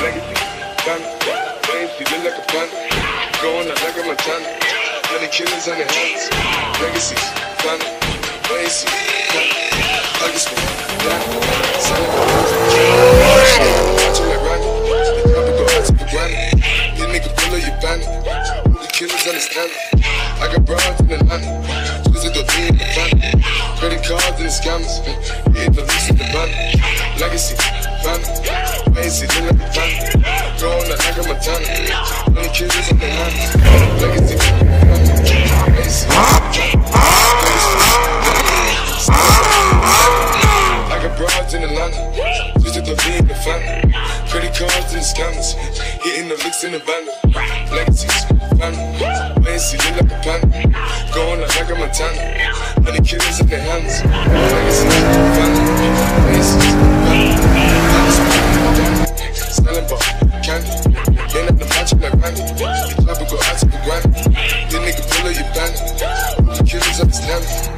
fan. Way feeling like a fan. Going like a Montana. Many killers on their hands. August, fan. Selling my Watching like Randy. The copy go out to the. You killers. I got broads in the Atlanta. Twisted the in the van. Credit cards and the scammers. The lease in the van. Legacy, fan. Lazy, look like a. Growing like a Montana. Killers on their hands. Legacy, fan. Lazy, I got broads in the in the. Credit cards and the scammers. Hitting the in the van. Legacies. Lazy, look like a. Going out like a Montana. In substance.